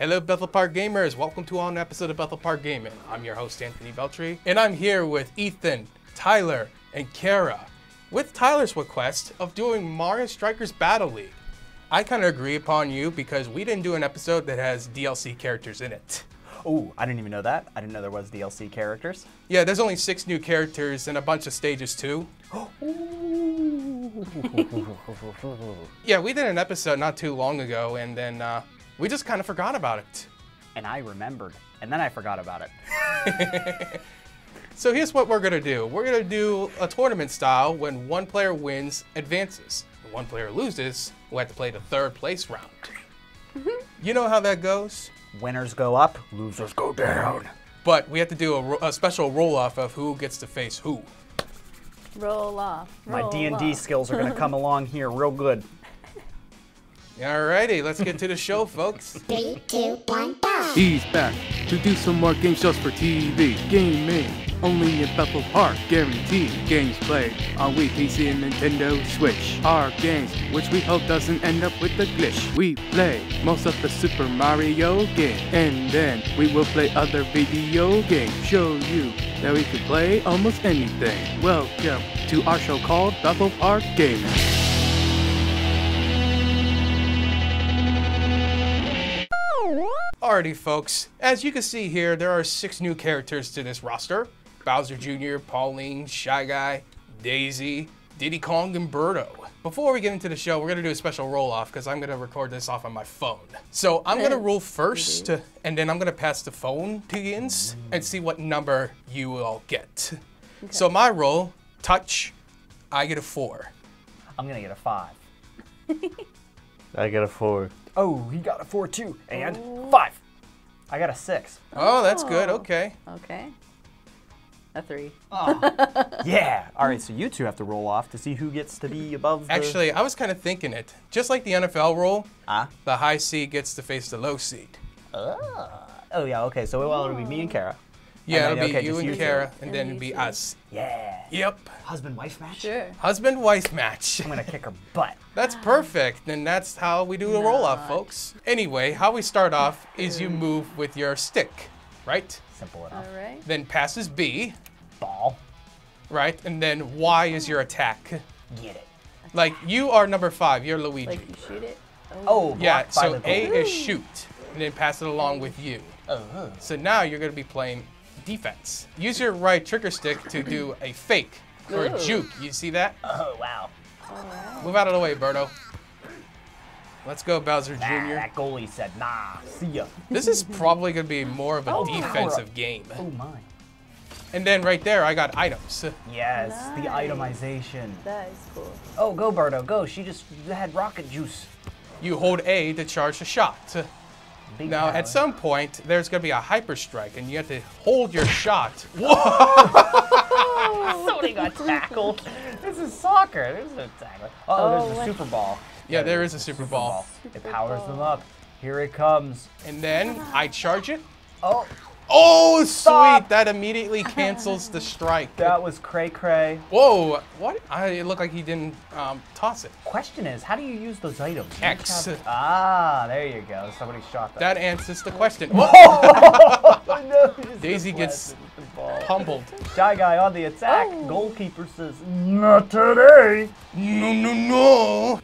Hello, Bethel Park gamers. Welcome to an episode of Bethel Park Gaming. I'm your host, Anthony Veltri, and I'm here with Ethan, Tyler, and Kara with Tyler's request of doing Mario Strikers Battle League. I kind of agree upon you because we didn't do an episode that has DLC characters in it. Oh, I didn't even know that. I didn't know there was DLC characters. Yeah, there's only six new characters and a bunch of stages too. Yeah, we did an episode not too long ago, and then uh, we just kind of forgot about it. and I remembered, and then I forgot about it. So here's what we're gonna do. We're gonna do a tournament style when one player wins, advances. When one player loses, we have to play the third place round. Mm-hmm. you know how that goes? Winners go up, losers go down. But we have to do a, a special roll off of who gets to face who. Roll off. My D&D off. skills are gonna come along here real good. Alrighty, let's get to the show, folks. Three, two, one, go! He's back to do some more game shows for TV. Gaming, only in Bethel Park, guaranteed. Games played on Wii, PC, and Nintendo Switch. Our games, which we hope doesn't end up with a glitch. We play most of the Super Mario game, and then we will play other video games. Show you that we can play almost anything. Welcome to our show called Bethel Park Gaming. Alrighty, folks. As you can see here, there are six new characters to this roster. Bowser Jr., Pauline, Shy Guy, Daisy, Diddy Kong, and Birdo. Before we get into the show, we're gonna do a special roll-off because I'm gonna record this off on my phone. So I'm gonna roll first, and then I'm gonna pass the phone to Yins and see what number you all get. So my roll, touch, I get a four. I'm gonna get a five. I got a four. Oh, he got a four too, and oh. five. I got a six. Oh, that's good. Okay. Okay. A three. Yeah. All right, so you two have to roll off to see who gets to be above. The... Actually, I was kind of thinking it. Just like the NFL rule, Ah. the high seed gets to face the low seed. Oh yeah. Okay. So well, it'll be me and Kara. Yeah, it'll be okay, you and you. Kara, and And then it'll be two. us. Yeah. Yep. Husband wife match. Sure. Husband wife match. I'm gonna kick her butt. That's perfect. And that's how we do the roll off, folks. Anyway, how we start off is you move with your stick, right? Simple enough. All right. Then passes B, Ball. right? And then Y is your attack. Get it. Like you are number five, you're Luigi. Like you shoot it. Oh. yeah, so A is shoot, and then pass it along with you. Uh-huh. So now you're going to be playing defense. Use your right trigger stick to do a fake or a Ooh. juke. You see that? Oh wow. Move out of the way, Birdo. Let's go, Bowser Ah, Jr. that goalie said, nah, see ya. This is probably going to be more of a Oh, defensive game. Oh my. And then right there, I got items. Yes, the itemization. That is cool. Oh, go Birdo, go. She just had rocket juice. You hold A to charge the shot. Big Now, at some point, there's going to be a hyper strike, and you have to hold your shot. Whoa! Somebody got tackled. this is soccer. There's no tackle. Oh, Oh, there's a super ball. Yeah, there is a Super Ball. It powers them up. Here it comes. And then I charge it. Oh, Oh, Stop. sweet! That immediately cancels the strike. that was cray cray. Whoa! What? I, it looked like he didn't um, toss it. Question is, how do you use those items? X. have- Ah, there you go. Somebody shot that. That answers the question. Whoa! Oh, no, Daisy gets humbled. Shy guy on the attack. Oh. Goalkeeper says, not today. No, no, no!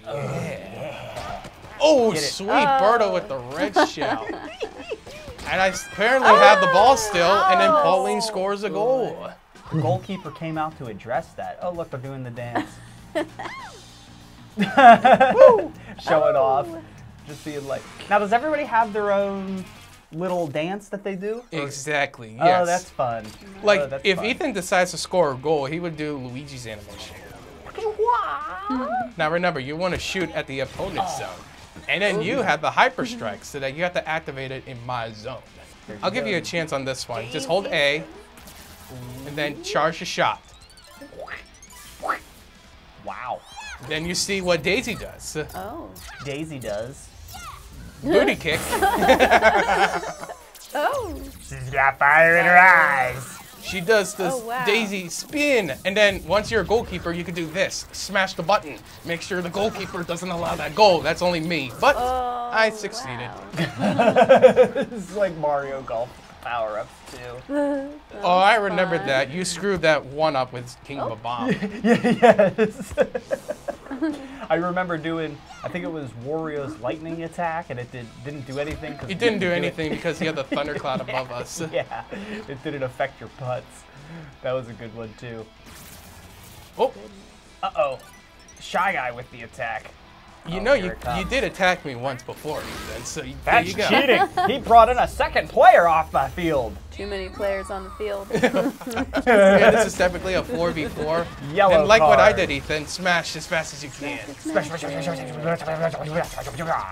Oh, Get it. sweet Birdo with the red shell. And I apparently have the ball still, and then oh. Pauline scores a goal. The goalkeeper came out to address that. Oh, look, they're doing the dance. Show it off. Just being like. Now, does everybody have their own little dance that they do? Or- Exactly. Oh, yes. Oh, that's fun. like Oh, that's if fun. Ethan decides to score a goal, he would do Luigi's animation. Now remember, you want to shoot at the opponent's oh. zone. And then you have the hyper strike so that you have to activate it in my zone. I'll give you a chance on this one. Just hold A and then charge the shot. Wow. Then you see what Daisy does. Oh. Daisy does. Booty kick. Oh. She's got fire in her eyes. She does this Oh, wow. daisy spin, and then once you're a goalkeeper, you can do this: smash the button, make sure the goalkeeper doesn't allow that goal. That's only me, but Oh, I succeeded. wow. This is like Mario Golf power ups too. Oh, I remembered fun. that. You screwed that one up with King Oh. Bob-omb. Yeah, yes. I remember doing, I think it was Wario's lightning attack, and it did, didn't do anything. It didn't do it. anything because he had the thundercloud above us. Yeah, it didn't affect your putts. That was a good one too. Oh, Uh oh, Shy Guy with the attack. You Oh, know you you did attack me once before, Ethan. So you, there That's you go. cheating. he brought in a second player off my field. Too many players on the field. Yeah, this is typically a 4v4. Yellow and like what I did, Ethan, smash as fast as you can. Oh,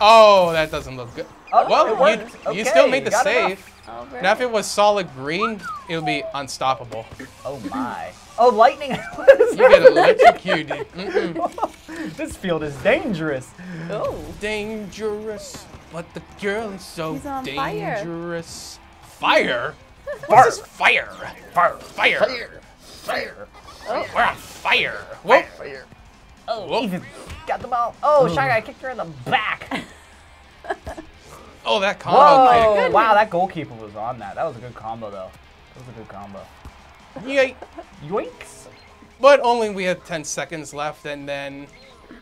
Oh, that doesn't look good. Oh, it well, worked. you, you still made the save. enough. Now, if it was solid green, it would be unstoppable. oh my. Oh, lightning. You get electrocuted. Mm-mm. this field is dangerous. Oh, Dangerous, but the girl is so He's on fire. dangerous. Fire? What's this fire? Fire. Fire. Fire. Oh. We're on fire. Whoa. Oh, Whoa. Ethan got the ball. Oh, Shy Guy kicked her in the back. Oh, that combo Whoa! kick. Wow, that goalkeeper was on that. That was a good combo, though. That was a good combo. Yoink. Yoinks! But only we have 10 seconds left, and then.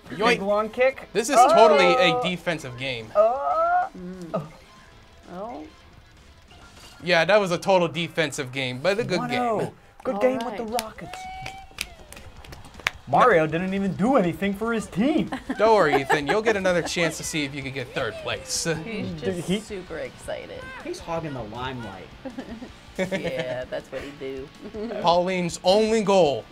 Big Yoink. long kick. This is totally a Oh. defensive game. Uh, oh. Yeah, that was a total defensive game, but a good 1-0. game. Good All game with the. Rockets. Mario didn't even do anything for his team. Don't worry, Ethan. You'll get another chance to see if you can get third place. He's just he- super excited. He's hogging the limelight. Yeah, that's what he do. Pauline's only goal.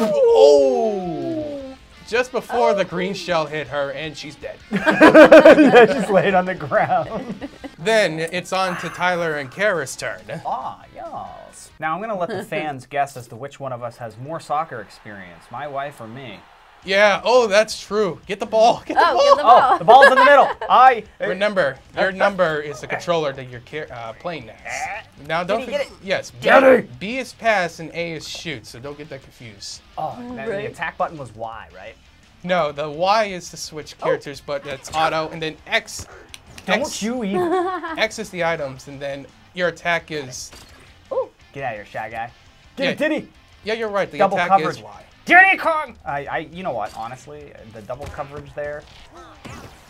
Oh! Just before the green shell hit her, and she's dead. yeah, just laid on the ground. Then it's on to Tyler and Kara's turn. Ah, yes. Now I'm gonna let the fans guess as to which one of us has more soccer experience, my wife or me. Yeah, oh, that's true. Get the ball. Get the Oh, ball. get the Oh, the ball's in the middle. I. Remember, your number is the controller that you're ca- uh, playing as. Now, don't Get it, get forget. Yes, B, Get it. B is pass and A is shoot, so don't get that confused. Oh, that- the attack button was Y, right? No, the Y is to switch characters, but that's auto, and then X. Don't X, you even. X is the items, and then your attack is. Oh. Get out of here, Shy Guy. Get Yeah. it, Diddy. Yeah, you're right. The Double attack coverage. is Y. Diddy Kong. I, I, you know what? Honestly, the double coverage there.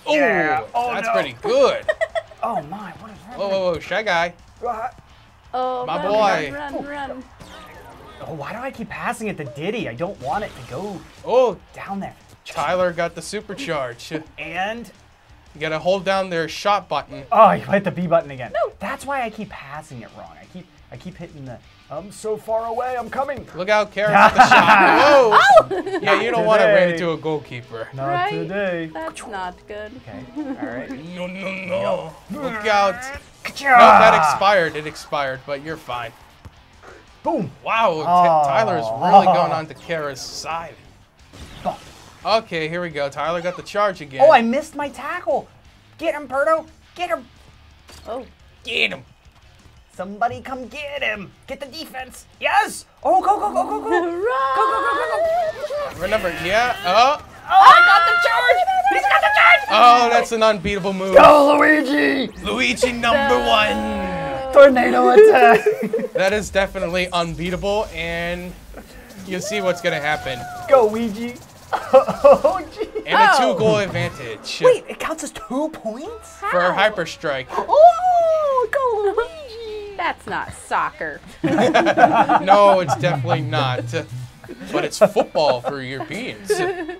Oh, Yeah. Oh, that's no. pretty good. Oh my, what is whoa, whoa, whoa, shy guy. that? Oh, My run, boy. Run, run, run. Oh, why do I keep passing it to Diddy? I don't want it to go Oh, down there. Tyler got the supercharge. And? You gotta hold down their shot button. oh, you hit the B button again. No. That's why I keep passing it wrong. I keep, I keep hitting the. I'm so far away. I'm coming. Look out, Kara got the shot. Oh! Whoa! Oh! Yeah, you don't want to run into a goalkeeper. Not Right? today. That's not good. Okay. All right. No, no, no. Look out. No, that expired. It expired, but you're fine. Boom. Wow, T- Oh. Tyler's really going on to Kara's side. Oh. Okay, here we go. Tyler got the charge again. Oh, I missed my tackle. Get him, Birdo. Get him. Oh, get him. Somebody come get him. Get the defense. Yes. Oh, go, go, go, go, go. Run! Go, go, go, go, go. Remember, yeah. Oh, Oh, I got the charge. He's got the charge. oh, that's an unbeatable move. Go, Luigi. Luigi number one. Tornado attack. That is definitely unbeatable, and you'll see what's gonna happen. go, Ouija. Oh, gee. And a Oh. two-goal advantage Wait, it counts as two points? for Hyper Strike. Oh, go, Luigi. That's not soccer. No, it's definitely not. But it's football for Europeans.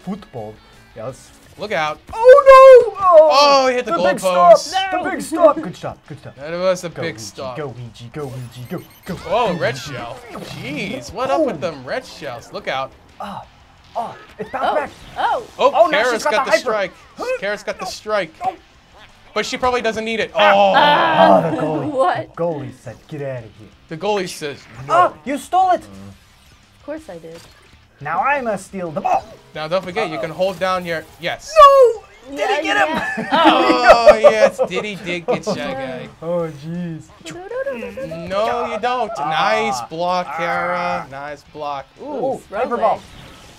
Football. Yes. Look out. Oh, no. Oh, Oh, he hit the big goalpost. stop. The big stop. Good stop. Good stop. That was a Go, big Ouija, stop. Go, Ouija. Go, Ouija. Go, go. Oh, red shell. Jeez, what up with them red shells? Look out. Oh, oh, it's bounced Oh, back. oh. Oh, Oh, now Kara's she's got got the the strike. Huh? Kara's got the strike. No. But she probably doesn't need it. Oh, Oh, the goalie. What? The goalie said, get out of here. the goalie says no. Oh, you stole it. Mm. Of course I did. Now I must steal the ball. Now don't forget, you can hold down your yes. No, Did he get him? Oh, yes, Diddy did get Shy Guy. Oh, jeez. No, you don't. Ah. Nice block, Kara. Nice block. Ooh, Ooh, hyper ball.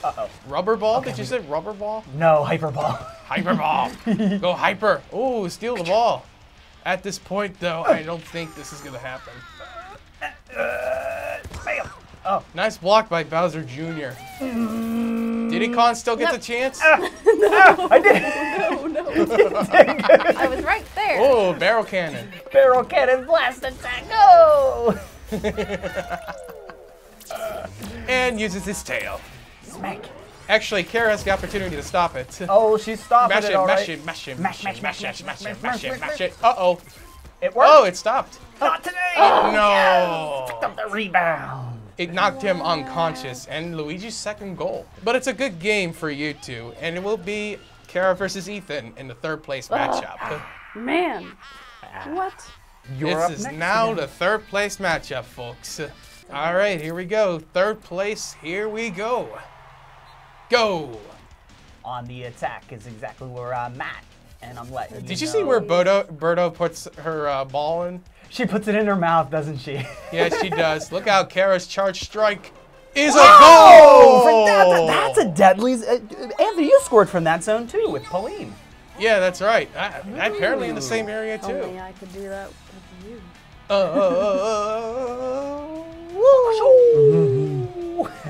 Uh-oh. rubber ball? Did you say rubber ball? No, hyper ball. Hyper ball. Go hyper. Ooh, steal the ball. At this point, though, I don't think this is gonna happen. Bam. Oh, Nice block by Bowser Jr. Diddy Kong still gets the chance? Ah. No, ah, I did. No, no. I was right there. Oh, barrel cannon. Barrel cannon blast attack. Go. And uses his tail. Smack. Actually, Kara has the opportunity to stop it. Oh, she's stopping Mash it, it, all mash right. it, mash it, Mash, mash it, mash, mash mash, it, mash, mash it, mash, mash it, mash, mash mash. it. Uh-oh. It worked. Oh, it stopped. Not today. No. Up the rebound. It knocked him unconscious and Luigi's second goal. But it's a good game for you two, and it will be Kara versus Ethan in the third place oh. matchup. Man. What? You're up This is next now again. the third place matchup, folks. All right, here we go. Third place, here we go. Go. on the attack is exactly where I'm at, and I'm letting. Did you know. see where Birdo, Birdo puts her uh, ball in? She puts it in her mouth, doesn't she? Yeah, she does. Look out, Kara's charge strike is a Oh, goal! that's, a, that's a deadly. Uh, Anthony, you scored from that zone too with Pauline. Yeah, that's right. I, apparently in the same area too. Only I could do that with you. Uh, uh, uh, uh,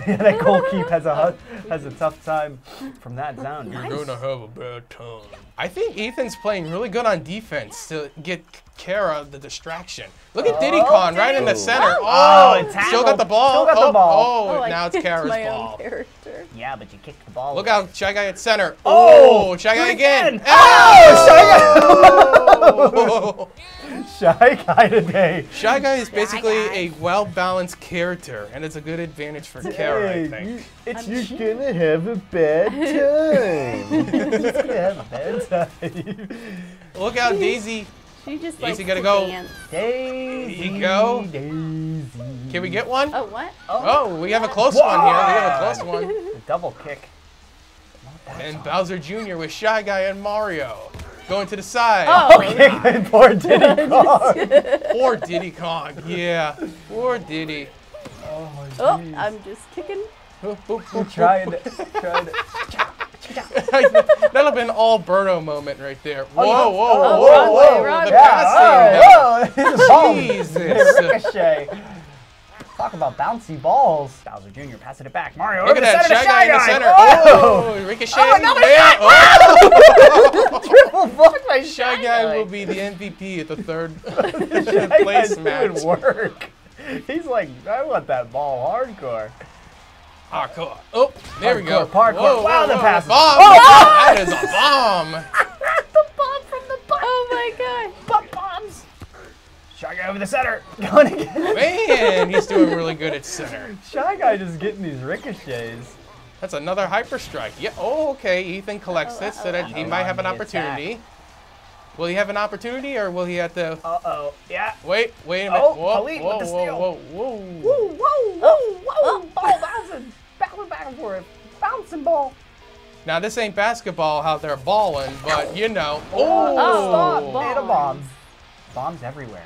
yeah, that goalkeep has a has a tough time from that zone. You're gonna have a bad time. I think Ethan's playing really good on defense to get Kara the distraction. Look at Diddy Kong oh, right in the center. Oh, oh, Oh, it still got the tackled. ball. Still got the oh, ball. Oh, I now it's kicked Kara's my ball. own character. Yeah, but you kicked the ball. Look out, Shy Guy at center. Oh, Oh, Shy Guy again. again. Oh, Shy guy today. Shy Guy is basically a well-balanced character, and it's a good advantage for Kara, I think. It's You're gonna have a bad time. yeah, bedtime. Look out, Daisy. She just Easy, likes gotta to go. dance. Daisy. Here you go. Daisy. Can we get one? Oh, what? Oh, oh we have a close one here. We have a close one. A double kick. And song. Bowser Jr. with Shy Guy and Mario. Going to the side. Oh, Kick poor Diddy Kong. Poor Diddy Kong. Yeah. Poor Diddy. Oh, oh, jeez. I'm just kicking. trying to, trying to. That'll be an all Birdo moment right there. Oh, whoa, Oh, whoa, oh, whoa, wrong whoa. way, the way. passing. Yeah, whoa. Jesus. Ricochet. Talk about bouncy balls. Bowser Jr. passing it back. Mario Look at the that. Shy Guy in the center. Oh! Oh, Ricochet. Oh, another yeah. Oh, Triple block by Shy Shy Guy will be the MVP at the third place match. work. He's like, I want that ball hardcore. Ah, hardcore. Oh, there we go. Parkour. Whoa, Wow, whoa, the passes. Bomb. Oh! That is a bomb from the butt. Oh my god. Butt bombs. Shy Guy over the center. Going again. Man, he's doing really good at center. Shy Guy just getting these ricochets. That's another hyper strike. Yeah. Oh, okay. Ethan collects it so that he might have an On the opportunity. Will he have an opportunity, or will he have to Uh oh. Yeah. wait? Wait a minute. Oh, whoa, Khalid whoa, with the whoa, steal. whoa, whoa, Whoa, whoa, whoa, whoa. Ball bouncing. Bouncing back and forth. Bouncing ball. Now this ain't basketball how they're balling, but you know. Oh, Oh, stop. ball. Data bombs. Bombs everywhere.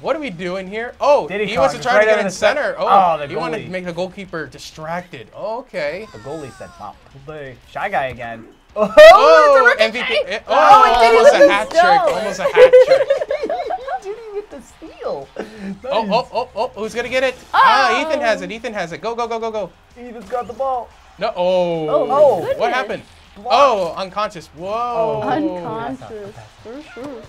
What are we doing here? Oh, Diddy he Kong wants to try right to get in the center. center. Oh, Oh, the he wanted to make the goalkeeper distracted. Okay. The goalie said, "Wow, play." Shy Guy again. Oh, Oh, it's a MVP. ricochet. eh, Oh, Oh, it didn't almost a hat trick. Almost a hat trick. didn't get the steal. Oh, oh, oh, oh, who's gonna get it? Ah, Ethan has it. Ethan has it. Go, go, go, go, go. Ethan's got the ball. No. Oh. Oh, what goodness. happened? Oh, unconscious. Whoa. Unconscious. For sure.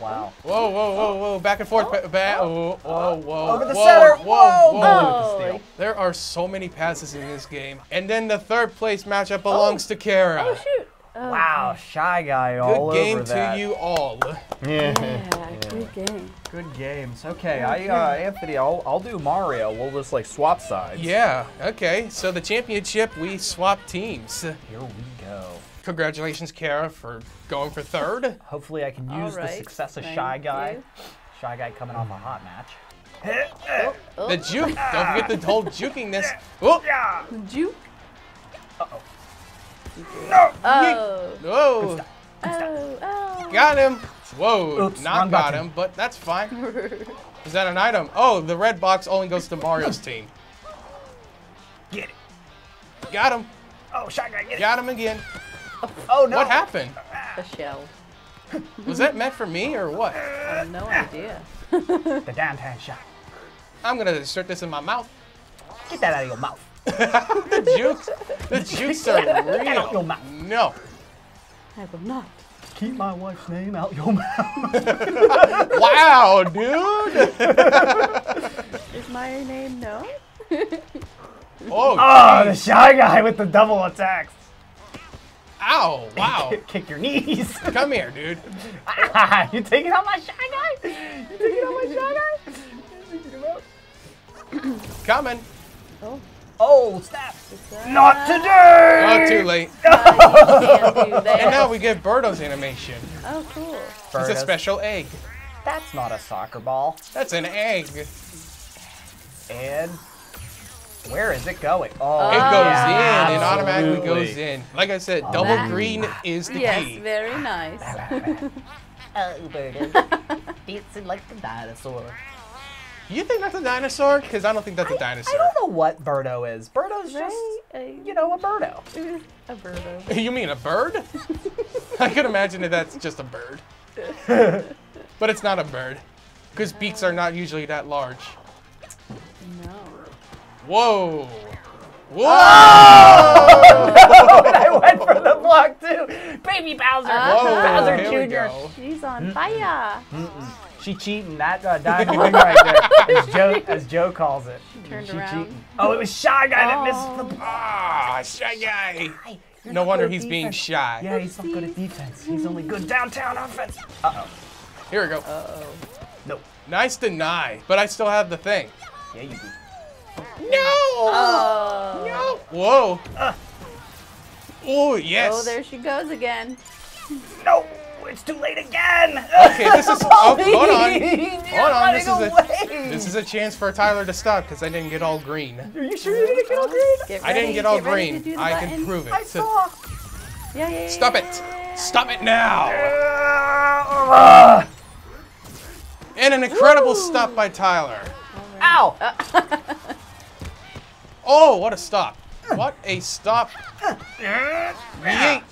Wow. Whoa, whoa, whoa, whoa. Back and forth. Ba- ba- oh, whoa, whoa. Over the whoa, center. Whoa, Whoa. whoa. Goalie with the Oh. There are so many passes in this game. And then the third place matchup belongs to Kara. Oh shoot. Oh, Wow, Shy Guy all Good game to you all. Yeah. Yeah, good game. Good games. Okay, I uh, Anthony, I'll I'll do Mario. We'll just like swap sides. Yeah, okay. So the championship, we swap teams. Here we go. Congratulations, Kara, for going for third. Hopefully, I can All use the success of thank Shy Guy. you. Shy Guy coming off a hot match. Oh, oh. The juke. Don't forget the whole jukingness. Oh, Yeah. juke. Uh-oh. No. Oh. Whoa. Oh. Oh. Got him. Whoa. Oops, not got button. him, but that's fine. Is that an item? Oh, the red box only goes to Mario's team. Get it. Got him. Oh, shotgun. Get it. Got him again. Oh no. What happened? A shell. Was that meant for me or what? I have no idea. The downtown shot. I'm gonna insert this in my mouth. Get that out of your mouth. The jukes, the jukes are real. out your real. mouth. No. I will not. Keep my wife's name out your mouth. Wow, dude. Is my name no? Oh, Oh, the shy guy with the double attacks. Ow, wow. Kick your knees. Come here, dude. you taking out my shy guy? You taking out my shy guy? You taking him out? Coming. Oh. Oh, snap. It's, uh, Not today. Oh, too late. you can't do that. And now we get Birdo's animation. Oh, cool. It's a special egg. That's not a soccer ball. That's an egg. And where is it going? Oh, It Oh, goes yeah. in. It automatically goes in. Like I said, double that- green is the Yes, key. very nice. Oh, Birdo. Dancing like a dinosaur. You think that's a dinosaur? Because I don't think that's a I dinosaur. I don't know what Birdo is. Birdo's just, Right? A, you know, a Birdo. a birdo. You mean a bird? I could imagine that that's just a bird. but it's not a bird. Because beaks are not usually that large. No. Whoa. Whoa! No! I went for the block too. Baby Bowser. Whoa, Bowser here Jr. She's on fire. She cheating that uh, diamond ring right there, as Joe, as Joe calls it. She Turned she around. cheating. Oh, it was Shy Guy that missed Oh. the Ah, shy guy. You're No wonder good at he's being shy. Yeah, he's not good at defense. He's only good downtown offense. Uh oh. Here we go. Uh-oh. No. Nice deny, but I still have the thing. Yeah, you do. No! Oh. No! Whoa! Oh, yes! Oh, there she goes again. No, it's too late again. Okay, this is. Oh, hold on. You're Hold on. This is a this is a chance for Tyler to stop because I didn't get all green. Are you sure you didn't get all green? Get I didn't ready, get all ready to green. do the I can prove it. I saw. Yeah, yeah, yeah. Stop it! Stop it now! Uh, And an incredible Woo! stop by Tyler. ow! Oh, what a stop! Hmm. What a stop! Hmm. Yeet.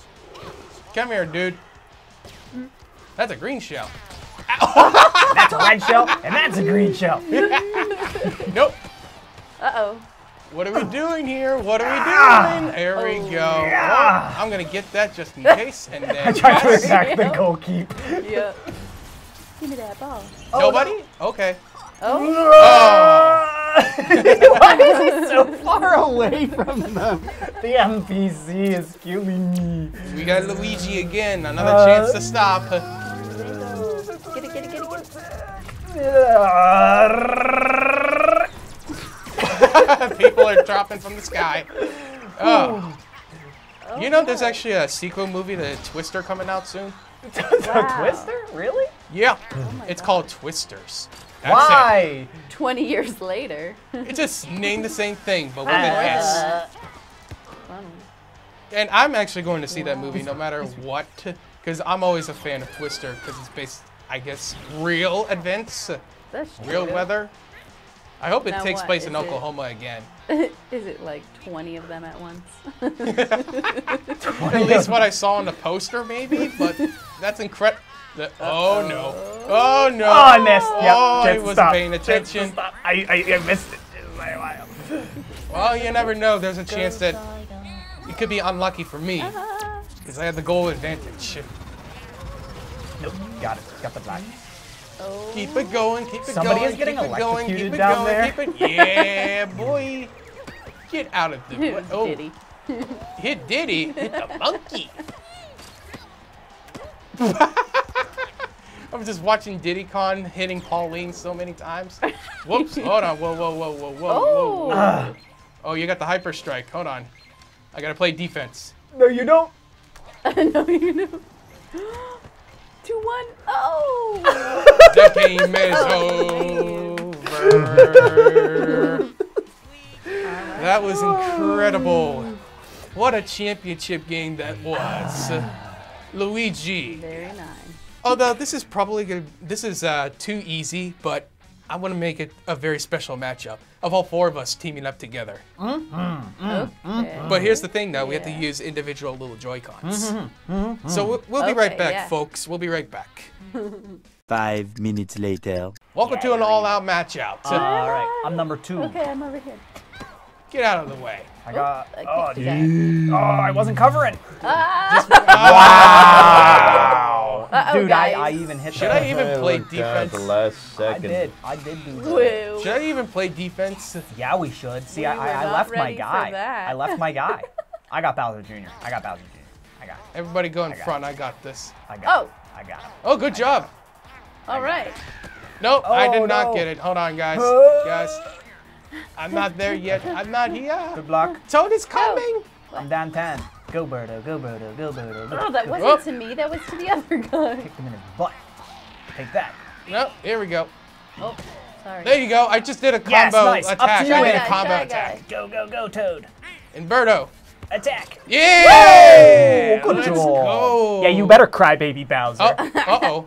Come here, dude. That's a green shell. That's a red shell, and that's a green shell. Nope. Uh-oh. What are we doing here? What are we ah. doing? There we oh, go. Oh, yeah. Oh, I'm gonna get that just in case, and I tried to pass. attack the Yeah. goal keep. Yeah. Give me that ball. Nobody? Oh, okay. Oh. Ah! Why is he so far away from them? The NPC is killing me. We got Luigi again. Another Uh, chance to stop. Get it, get it, get it, get it. People are dropping from the sky. Oh. You know, there's actually a sequel movie The Twister coming out soon. Wow. Twister? Really? Yeah, my it's God. called Twisters. That's Why? 20 years later. It. It just named the same thing, but with an S. And I'm actually going to see that movie no matter what, because I'm always a fan of Twister, because it's based, I guess, real events, That's real weather. I hope it Now takes what, place in is it- Oklahoma again. Is it like 20 of them at once? At least what I saw on the poster, maybe. But that's incredible. Oh no! Oh no! oh, I missed. Oh, yep. Oh, I wasn't stop. paying attention. stop. I, I, I missed it. Well, you never know. There's a chance that it could be unlucky for me because I had the goal advantage. Nope. Got it. Got the flag. Oh. Keep it going. Keep it Somebody going. is getting keep it going. electrocuted Keep it down going. there. Keep it. Yeah, boy. Get out of the way. Oh, Diddy. hit Diddy. Hit the monkey. I'm just watching Diddy Kong hitting Pauline so many times. Whoops. Hold on. Whoa, whoa, whoa, whoa, whoa, whoa, whoa. Ah. Oh, you got the hyper strike. Hold on. I gotta play defense. No, you don't. no, you know. Two one. Oh. The game is over. That was incredible. What a championship game that was. Luigi. Very nice. Although this is probably gonna, this is uh, too easy, but I want to make it a very special matchup of all four of us teaming up together. Okay. But here's the thing, though, we have to use individual little Joy Cons. So we'll, we'll be right back, yeah. folks. We'll be right back. Five minutes later. Welcome to an all-out match out. All right, I'm number two. Okay, I'm over here. Get out of the way. I got. I Oh, kicked dude. Oh, I wasn't covering. Ah! Wow. Uh-oh, Dude, I. I even hit Should the. I even play looked defense? The last I second. did. I did do that. Woo. Should I even play defense? Yeah, we should. See, We I, I, I left my guy. I left my guy. I got Bowser Jr. I got Bowser Jr. I got. It. Everybody go in got front. I got this. I got. Oh. It. I got. It. Oh, good job. All right. Nope, I Oh, did not get it. Hold on, guys. guys. I'm not there yet. I'm not here. Good block. Toad is oh. coming. I'm down 10. Go Birdo, go Birdo, go Birdo. Go. Oh, that go. wasn't Whoop. to me. That was to the other guy. Kicked him in his butt. Take that. Nope, here we go. Oh, sorry. There you go. I just did a combo Yes, combo nice. Up to attack. you, I Shy did a combo attack. Go, go, go, Toad. And Birdo. Attack. Yeah! good Let's job. go. Yeah, you better cry, baby Bowser. Oh, uh-oh.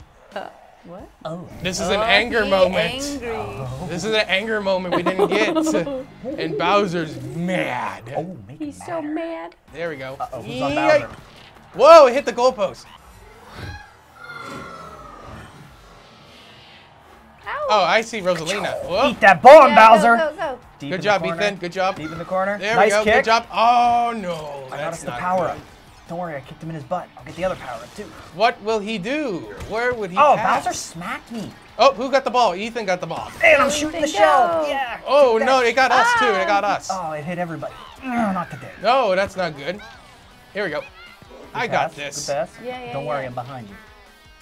What? Oh. This is an oh, anger moment. Angry. Oh. This is an anger moment we didn't get. and Bowser's mad. Oh, make He's him so mad. There we go. Uh-oh, who's on Bowser? Whoa, it hit the goalpost. Ow. Oh, I see Rosalina. Whoa. Eat that bomb, Yeah, Bowser. Go, go, go. Deep Good in job, the corner. Ethan. Good job. Deep in the corner. There nice we go. kick. Good job. Oh, no. I got That's us the power good. up. Don't worry, I kicked him in his butt. I'll get the other power up too. What will he do? Where would he Oh, pass? Bowser smacked me. Oh, who got the ball? Ethan got the ball. And I'm shooting the Ethan, shell. go. Yeah. Oh, no, it got us too. It got us. Oh, it hit everybody. No, not today. No, that's not good. Here we go. I got this. Good pass. Yeah, yeah, Don't worry, yeah. I'm behind you.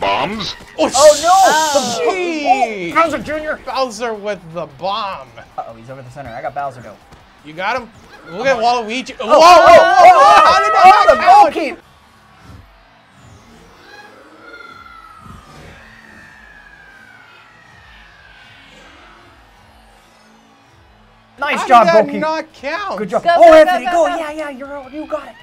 Oh, Oh no! Jeez. Bowser Jr. Bowser with the bomb. Uh oh, he's over the center. I got Bowser go. You got him? Look at Waluigi. Whoa, Oh, whoa, oh, whoa, oh, oh whoa, oh, How did oh, that the not ball count? keep. Nice How job, did that Goki. not count? Good job. Go, oh, go, go, Anthony, go, go. go. Yeah, yeah, you're all, you got it.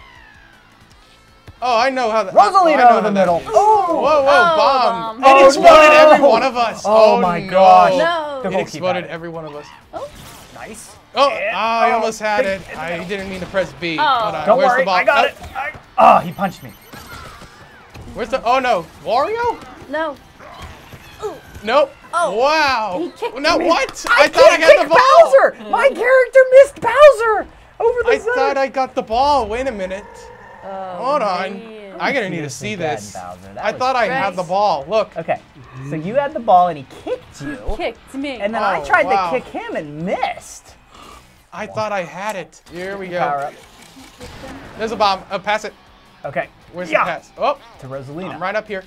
Oh, I know how that. Rosalina I know in the middle. Oh, Whoa, whoa, Oh, bomb. bomb. It Oh, exploded no. every one of us. Oh, oh, my no. gosh. No. The It goalkeeper exploded every one of us. Nice. Oh, And- oh, I oh, almost had it. I didn't mean to press B. Oh. Hold on. Don't Where's worry, the? I got Oh, it. I, oh, he punched me. Where's the? Oh no, Wario? No. Nope. Oh. Wow. He kicked no, me. what? I, thought I can't got the ball. Bowser. My character missed Bowser over the I center. thought I got the ball. Wait a minute. Oh, Hold on. man. I'm gonna need to see this. I was- thought I had the ball. Look. Okay, so you had the ball and he kicked you, He Kicked me. and then I Oh, tried wow. to kick him and missed. I thought I had it. Here we Power go. up. There's a bomb. Uh, pass it. Okay. Where's yeah. the pass? Oh, To Rosalina. I'm right up here.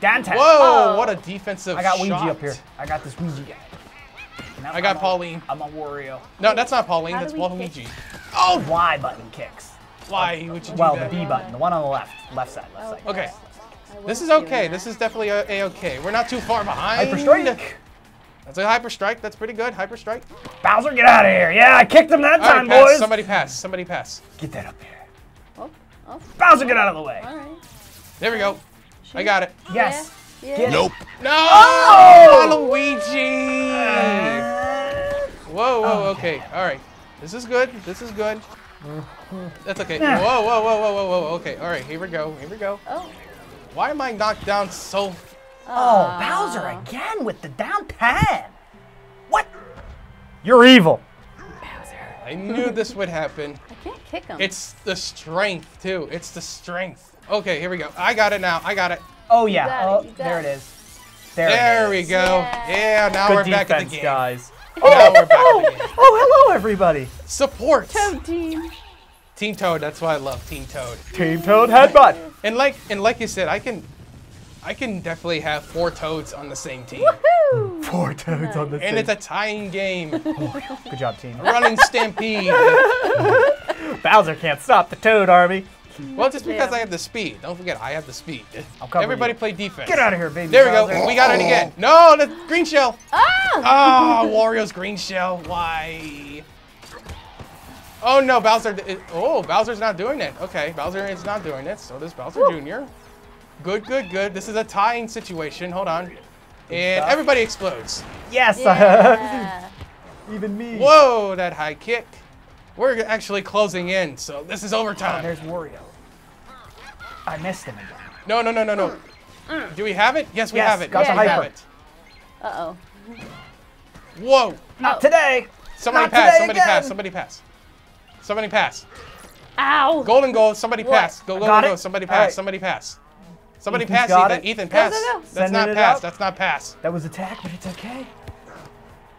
Dante. Whoa, Oh. what a defensive I got Ouija shot. up here. I got this Ouija guy. Now I got I'm Pauline. I'm a Wario. No, that's not Pauline. How That's do Waluigi. Oh, Y button kicks. why would you do Well, the? B button, the one on the left, left side, left side. Okay. I This is okay. This is definitely a, a okay. We're not too far behind. Hyper strike. That's a hyper strike. That's pretty good. Hyper strike. Bowser, get out of here. Yeah, I kicked him that All right, time, pass. boys. Somebody pass. Somebody pass. Get that up here. Oh, oh, Bowser, get out of the way. all right. There we go. I got it. Oh, yes. Yeah. Get Nope. No, Oh! Waluigi. Whoa, whoa, okay. All right. This is good. This is good. That's okay. Whoa, whoa, whoa, whoa, whoa, whoa. Okay. All right. Here we go. Here we go. Oh. Why am I knocked down so? Oh, Bowser again with the down pad. What? You're evil. Bowser. I knew this would happen. I can't kick him. It's the strength too. It's the strength. Okay. Here we go. I got it now. I got it. Oh yeah. got it, Oh, there it it. is. There, There it we go. Yeah. Yeah. Now Good we're defense, back in the game. guys. Now we're back in the oh, game. Oh, oh, hello everybody. Support. Team Toad team. Team Toad. That's why I love Team Toad. Team Toad headbutt. And like and like you said, I can, I can definitely have four Toads on the same team. Woo! Four Toads on the same And it's a tying game. Good job, team. Running stampede. Bowser can't stop the Toad army. Well, just because Yeah. I have the speed. Don't forget, I have the speed. I'll cover Everybody you. play defense. Get out of here, baby. There we go. We got it again. No, the green shell. Ah! Ah, Wario's green shell. Why? Oh no, Bowser. i- Oh, Bowser's not doing it. Okay, Bowser is not doing it. So does Bowser Jr. Good, good, good. This is a tying situation. Hold on. And everybody explodes. Yes. Yeah. Even me. Whoa, that high kick. We're actually closing in, so this is Oh, overtime. there's Wario. I missed him again. No, no, no, no, no. Do we have it? Yes, we Yes, have it. got yes, the we have hyper. it. Uh-oh. Whoa. Not Oh. today. Somebody Not pass. today Somebody again. pass. Somebody pass. Somebody pass. Ow. Golden goal. Somebody What? pass. Go, go, go, go. Somebody pass. right. Somebody pass. Somebody Ethan's pass, Ethan. it. Ethan, Go, pass. go, go. That's Sending not pass. up. That's not pass. That was attack, but it's okay.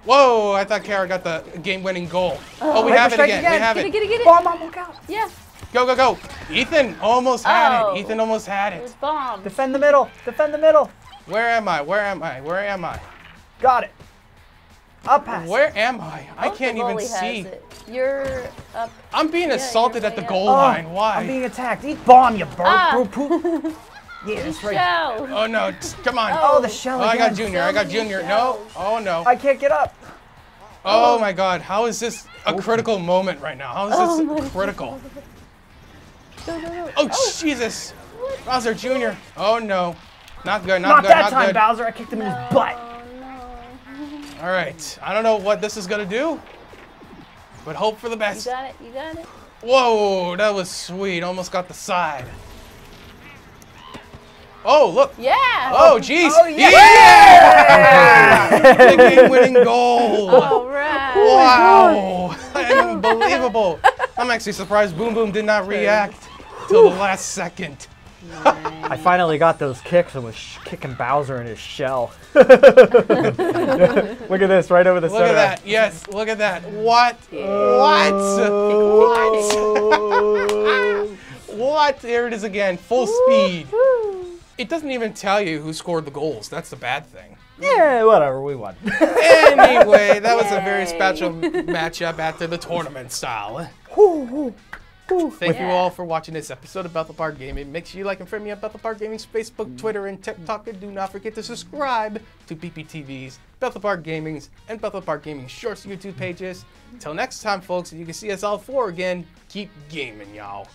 Whoa, I thought Kara got the game-winning goal. Oh, we have it strike again. We have Get it, it. get it, get it. Bomb on, look out. Yeah. Go, go, go. Ethan almost had Oh. it. Ethan almost had It was it. bomb. Defend the middle. Defend the middle. Where am I? Where am I? Where am I? Got it. Up pass. Where am I? I can't even see. it. You're up. I'm being you're assaulted at the goal Oh, line. Why? I'm being attacked. Eat bomb, you bird. Ah. Bro, poop. Yeah, that's right. Show. Oh no! Come on! Oh, the shell Oh, I got again. Junior. I got Junior. No. Oh no. I can't get up. Oh my God! How is this a oh. critical moment right now? How is Oh this my critical? Go, go, go. Oh Jesus! Bowser Junior. Oh no! Not good. Not, Not good. that not time, good. Bowser. I kicked him in his butt. Oh, no. All right. I don't know what this is gonna do, but hope for the best. You got it, you got it. Whoa! That was sweet. Almost got the side. Oh look! Yeah. Oh jeez! Oh, yeah. yeah! the game-winning goal! All right. Wow! Oh unbelievable! I'm actually surprised Boom Boom did not react till the last second. I finally got those kicks and was sh- kicking Bowser in his shell. look at this, right over the Look at that! Yes, look at that! What? What? Oh. What? What? There it is again, full speed. It doesn't even tell you who scored the goals. That's the bad thing. Yeah, whatever, we won. Anyway, that was a very Yay. special matchup after the tournament style. Thank you all for watching this episode of Bethel Park Gaming. Make sure you like and friend me on Bethel Park Gaming's Facebook, Twitter, and TikTok. And do not forget to subscribe to BPTV's, Bethel Park Gaming's, and Bethel Park Gaming Shorts YouTube pages. Until next time, folks, and you can see us all four again. Keep gaming, y'all.